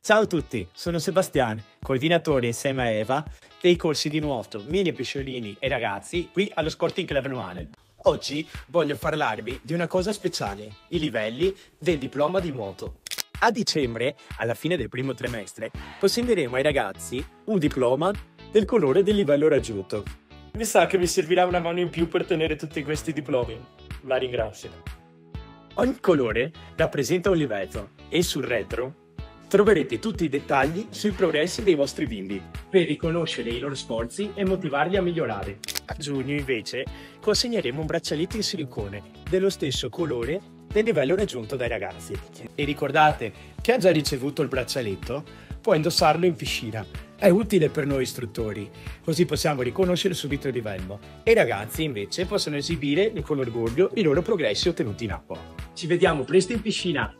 Ciao a tutti, sono Sebastiano, coordinatore insieme a Eva dei corsi di nuoto mini pesciolini e ragazzi qui allo Sporting Club Nuale. Oggi voglio parlarvi di una cosa speciale, i livelli del diploma di nuoto. A dicembre, alla fine del primo trimestre, consegneremo ai ragazzi un diploma del colore del livello raggiunto. Mi sa che mi servirà una mano in più per tenere tutti questi diplomi. La ringrazio. Ogni colore rappresenta un livello e sul retro troverete tutti i dettagli sui progressi dei vostri bimbi per riconoscere i loro sforzi e motivarli a migliorare. A giugno invece consegneremo un braccialetto in silicone dello stesso colore del livello raggiunto dai ragazzi. E ricordate, chi ha già ricevuto il braccialetto può indossarlo in piscina. È utile per noi istruttori, così possiamo riconoscere subito il livello. E i ragazzi invece possono esibire con orgoglio i loro progressi ottenuti in acqua. Ci vediamo presto in piscina!